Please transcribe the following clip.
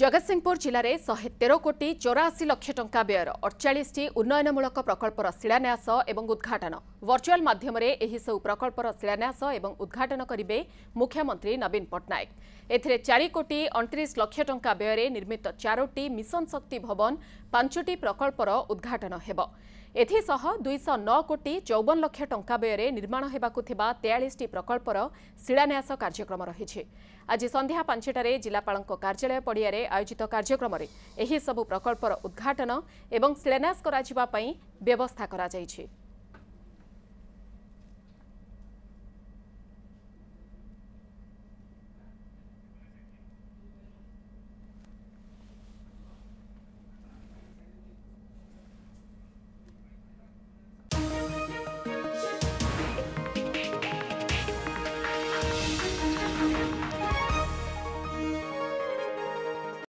ଜଗତସିଂହପୁର ଜିଲ୍ଲାରେ ଶହେ ତେର କୋଟି ଚଉରାଅଶୀ ଲକ୍ଷ ଟଙ୍କା ବ୍ୟୟର ଅଡ଼ଚାଳିଶଟି ଉନ୍ନୟନମୂଳକ ପ୍ରକଳ୍ପର ଶିଳାନ୍ୟାସ ଏବଂ ଉଦ୍ଘାଟନ। ଭର୍ଚୁଆଲ ମାଧ୍ୟମରେ ଏହିସବୁ ପ୍ରକଳ୍ପର ଶିଳାନ୍ୟାସ ଏବଂ ଉଦ୍ଘାଟନ କରିବେ ମୁଖ୍ୟମନ୍ତ୍ରୀ ନବୀନ ପଟ୍ଟନାୟକ। ଏଥିରେ ଚାରି କୋଟି ଅଣତିରିଶ ଲକ୍ଷ ଟଙ୍କା ବ୍ୟୟରେ ନିର୍ମିତ ଚାରୋଟି ମିଶନ ଶକ୍ତି ଭବନ ପାଞ୍ଚଟି ପ୍ରକଳ୍ପର ଉଦ୍ଘାଟନ ହେବ। ଏଥିସହ ଦୁଇଶହ ନଅ କୋଟି ଚଉବନ ଲକ୍ଷ ଟଙ୍କା ବ୍ୟୟରେ ନିର୍ମାଣ ହେବାକୁ ଥିବା ତେୟାଳିଶଟି ପ୍ରକଳ୍ପର ଶିଳାନ୍ୟାସ କାର୍ଯ୍ୟକ୍ରମ ରହିଛି। ଆଜି ସନ୍ଧ୍ୟା ପାଞ୍ଚଟାରେ ଜିଲ୍ଲାପାଳଙ୍କ କାର୍ଯ୍ୟାଳୟ ପଡ଼ିଆରେ ଆୟୋଜିତ କାର୍ଯ୍ୟକ୍ରମରେ ଏହିସବୁ ପ୍ରକଳ୍ପର ଉଦ୍ଘାଟନ ଏବଂ ଶିଳାନ୍ୟାସ କରାଯିବା ପାଇଁ ବ୍ୟବସ୍ଥା କରାଯାଇଛି।